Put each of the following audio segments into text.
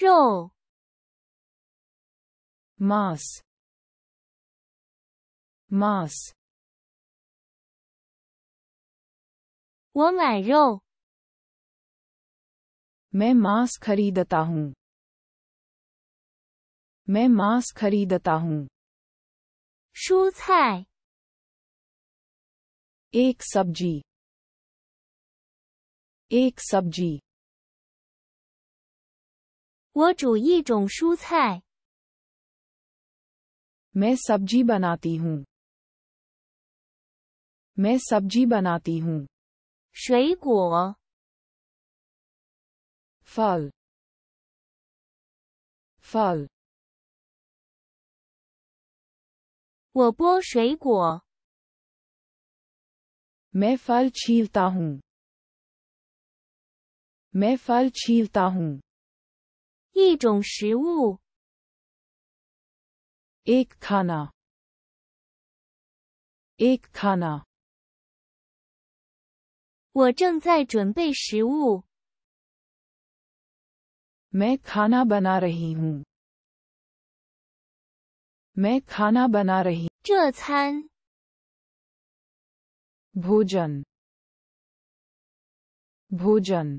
肉 मांस मांस 我买肉 मैं मांस खरीदता हूँ मैं मांस खरीदता हूँ 蔬菜 एक सब्जी एक सब्जी 我煮一种蔬菜 मैं सब्जी बनाती हूँ मैं सब्जी बनाती हूँ 水果 फल फल 我剥水果 मैं फल छीलता हूँ मैं फल छीलता हूँ 一种食物 एक खाना एक खाना 我正在准备食物 मैं खाना बना रही हूँ मैं खाना बना रही 这餐 भोजन भोजन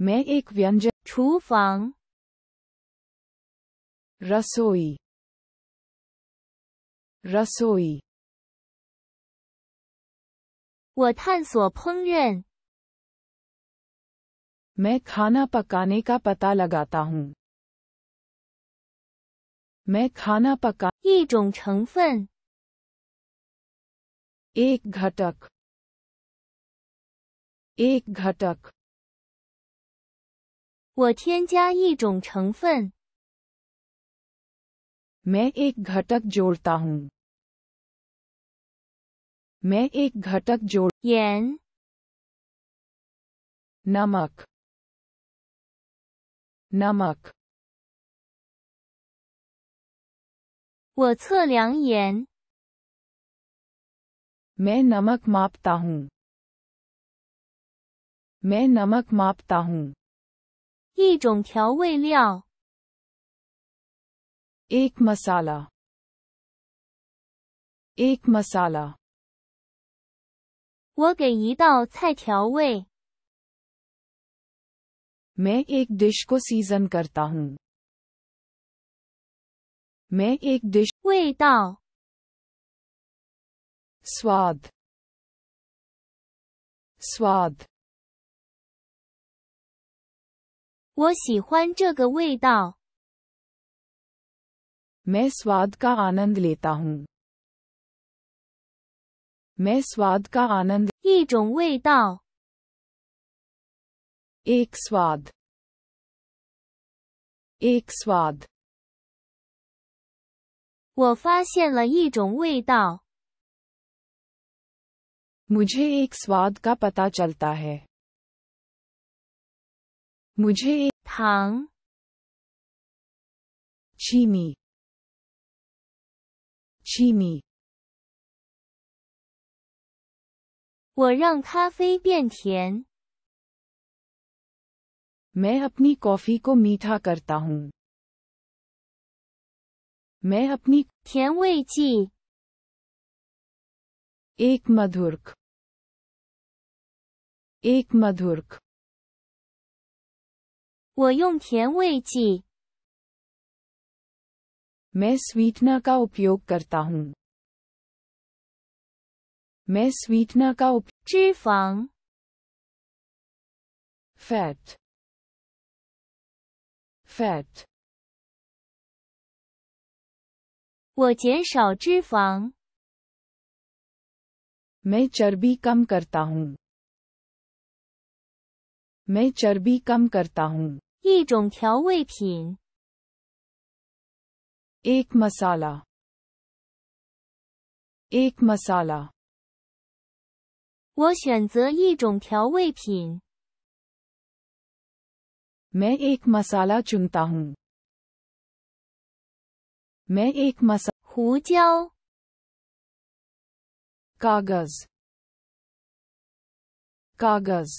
मैं एक व्यंजन 厨房 रसोई रसोई 我探索烹饪 मैं खाना पकाने का पता लगाता हूँ मैं खाना पका 一种成分 एक घटक एक घटक 我添加一种成分 मैं एक घटक जोड़ता हूँ मैं एक घटक जोड़ 盐 नमक नमक 我测量盐 मैं नमक मापता हूँ मैं नमक मापता हूँ 一种调味料 एक मसाला एक मसाला 我给一道菜调味 मैं एक डिश को सीजन करता हूँ मैं एक डिश 味道 स्वाद स्वाद 我喜欢这个味道 मैं स्वाद का आनंद लेता हूँ मैं स्वाद का आनंद 一种味道 एक स्वाद एक स्वाद 我发现了一种味道 मुझे एक स्वाद का पता चलता है मुझे एक 糖 चीनी चीनी 我让咖啡变甜 मैं अपनी कॉफी को मीठा करता हूँ मैं अपनी 甜味剂 एक मधुर्क एक मधुर्क 我用甜味剂 मैं स्वीटनर का उपयोग करता हूँ मैं स्वीटनर का उप 脂肪 फैट फैट 我减少脂肪 मैं चर्बी कम करता हूँ मैं चर्बी कम करता हूँ 一种调味品， एक मसाला एक मसाला 我选择一种调味品。 मैं एक मसाला चुनता हूँ मैं एक मसा 胡椒、 कागज कागज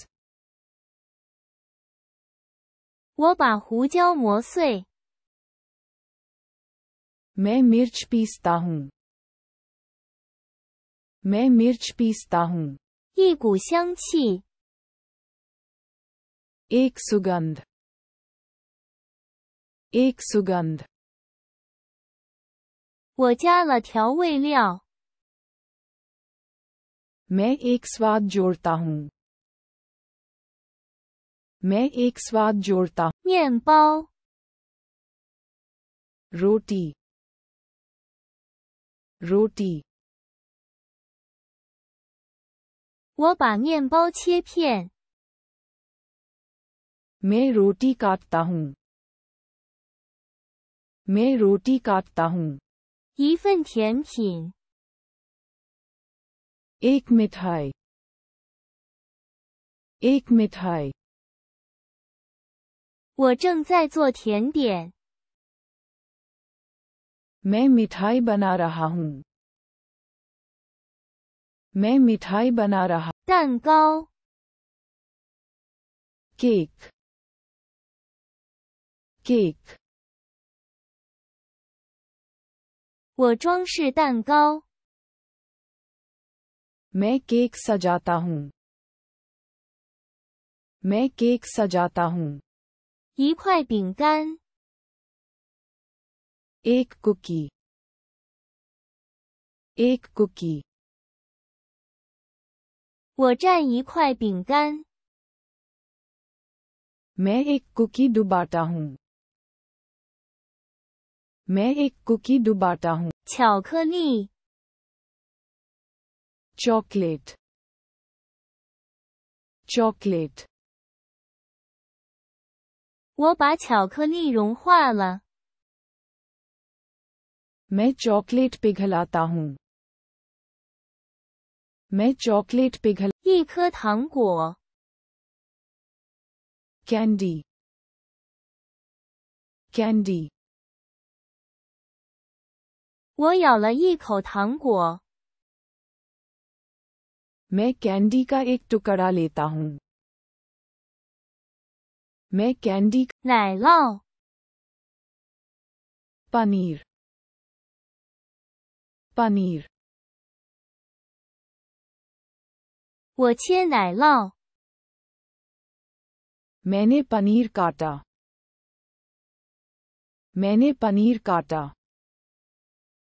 我把胡椒磨碎。 मैं मिर्च पीसता हूँ मैं मिर्च पीसता हूँ 一股香气， एक सुगंध एक सुगंध 我加了调味料。 मैं एक स्वाद जोड़ता हूँ मैं एक स्वाद जोड़ता 面包、 रोटी रोटी 我把面包切片。 मैं रोटी काटता हूँ मैं रोटी काटता हूँ 一份甜品， एक मिठाई एक मिठाई 我正在做甜点。 मैं मिठाई बना रहा हूँ मैं मिठाई बना रहा 蛋糕、 केक केक 我装饰蛋糕。 मैं केक सजाता हूँ मैं केक सजाता हूँ 一块饼干， एक कुकी एक कुकी 我蘸一块饼干。 मैं एक कुकी डुबाता हूँ मैं एक कुकी डुबाता हूँ 巧克力、 चॉकलेट चॉकलेट 我把巧克力融化了。 मैं चॉकलेट पिघलाता हूँ मैं चॉकलेट पिघल 一颗糖果， कैंडी कैंडी 我咬了一口糖果。 मैं कैंडी का एक टुकड़ा लेता हूँ मैं कैंडी 奶酪、 पनीर पनीर 我切奶酪。 मैंने पनीर काटा मैंने पनीर काटा